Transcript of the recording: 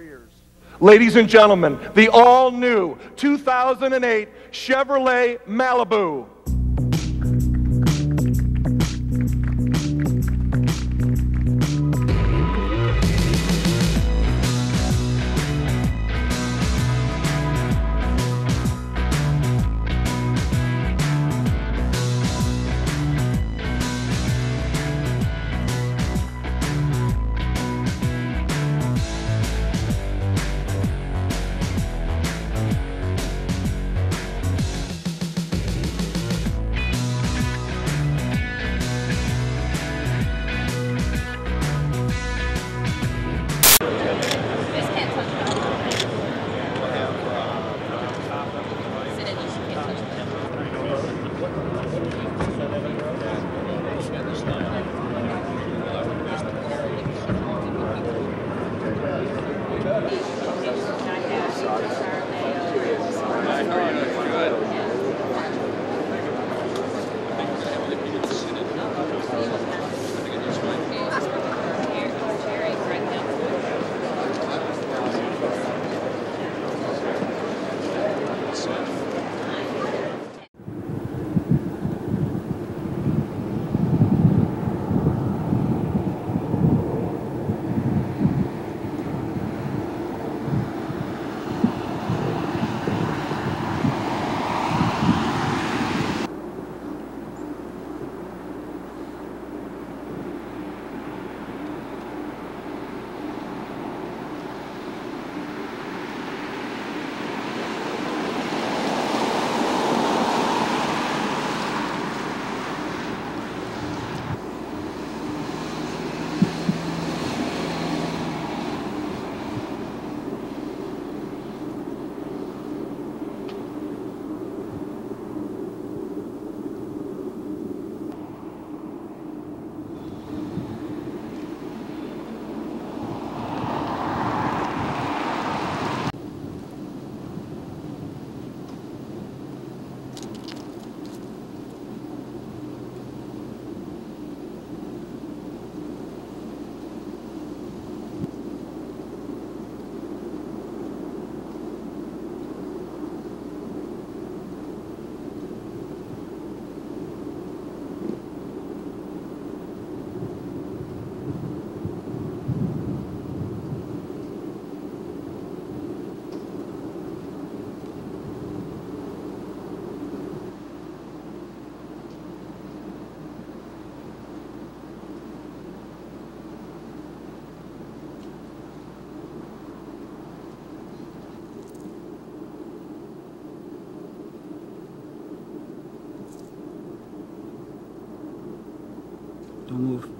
barriers. Ladies and gentlemen, the all new 2008 Chevrolet Malibu. Don't move.